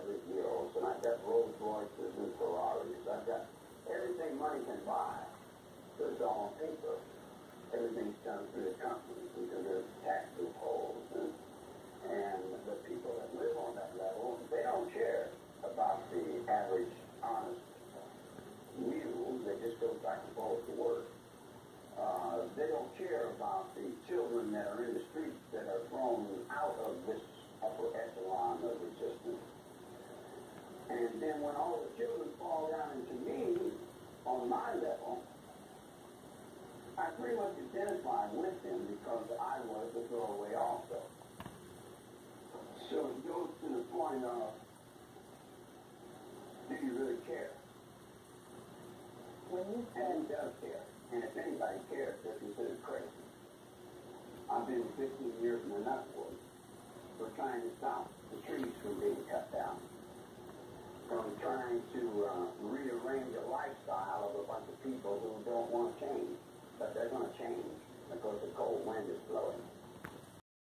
luxury deals, and I've got Rolls Royces and Ferraris. I've got everything money can buy. So it's all on paper. Everything's done through the companies because through tax loopholes. And, and the people that live on that level, they don't care about the average honest mule They just go back and forth to work. Uh, they don't care about the children that are in the street then when all the children fall down into me, on my level, I pretty much identify with them because I was the throwaway also. So it goes to the point of, do you really care? When you And does care. And if anybody cares, they're considered crazy. I've been 15 years in the to uh, rearrange a lifestyle of a bunch of people who don't want to change. But they're going to change because the cold wind is blowing.